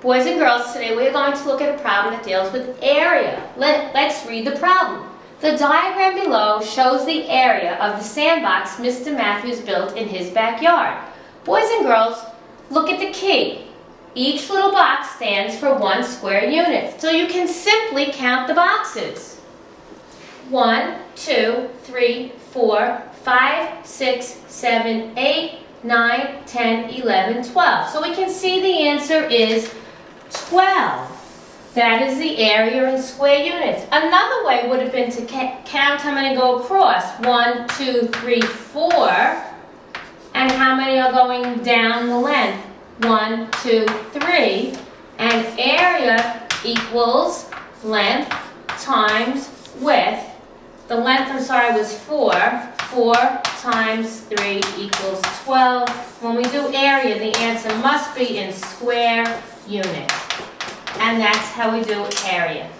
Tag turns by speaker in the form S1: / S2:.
S1: Boys and girls, today we are going to look at a problem that deals with area. Let, let's read the problem. The diagram below shows the area of the sandbox Mr. Matthews built in his backyard. Boys and girls, look at the key. Each little box stands for one square unit, so you can simply count the boxes. One, two, three, four, five, six, seven, eight, nine, ten, eleven, twelve. So we can see the answer is 12. That is the area in square units. Another way would have been to count how many go across. One, two, three, four. And how many are going down the length? One, two, three. And area equals length times width. The length, I'm sorry, was 4. 4 times 3 equals 12. When we do area, the answer must be in square units. And that's how we do area.